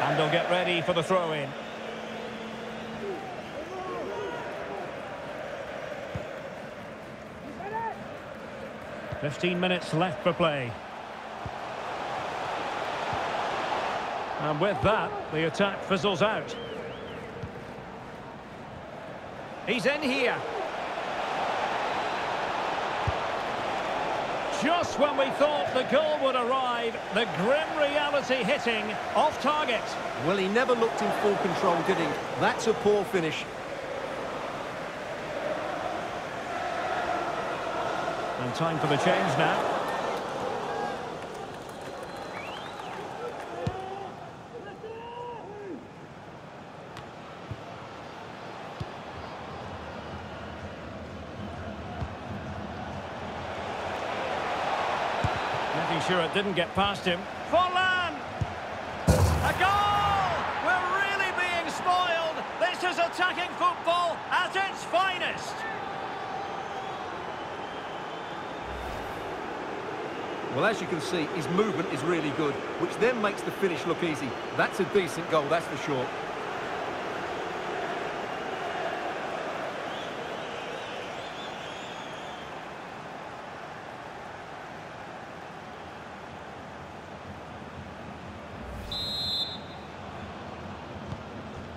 And they'll get ready for the throw-in. Fifteen minutes left for play. And with that, the attack fizzles out. He's in here. Just when we thought the goal would arrive, the grim reality hitting off target. Well, he never looked in full control, did he? That's a poor finish. And time for the change now. Making sure it didn't get past him. Forlan! A goal! We're really being spoiled. This is attacking football at its finest. Well, as you can see, his movement is really good, which then makes the finish look easy. That's a decent goal, that's for sure.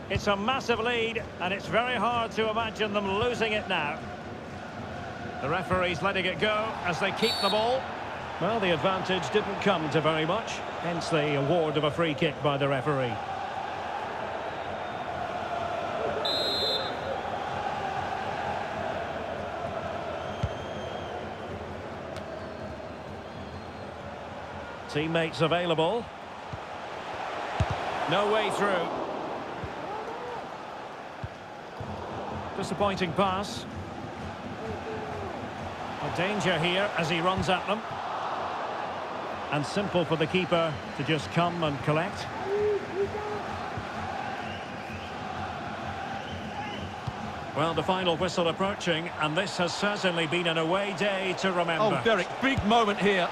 It's a massive lead, and it's very hard to imagine them losing it now. The referee's letting it go as they keep the ball. Well, the advantage didn't come to very much, hence the award of a free kick by the referee. Teammates available. No way through. Disappointing pass. A danger here as he runs at them. And simple for the keeper to just come and collect. Well, the final whistle approaching, and this has certainly been an away day to remember. Oh, Derek, big moment here.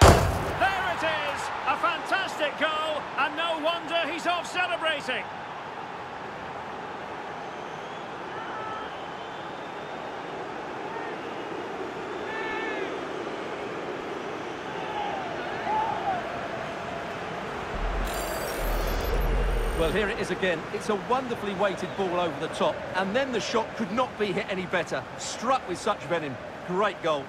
There it is! A fantastic goal, and no wonder he's off celebrating. Well, here it is again. It's a wonderfully weighted ball over the top, and then the shot could not be hit any better. Struck with such venom. Great goal.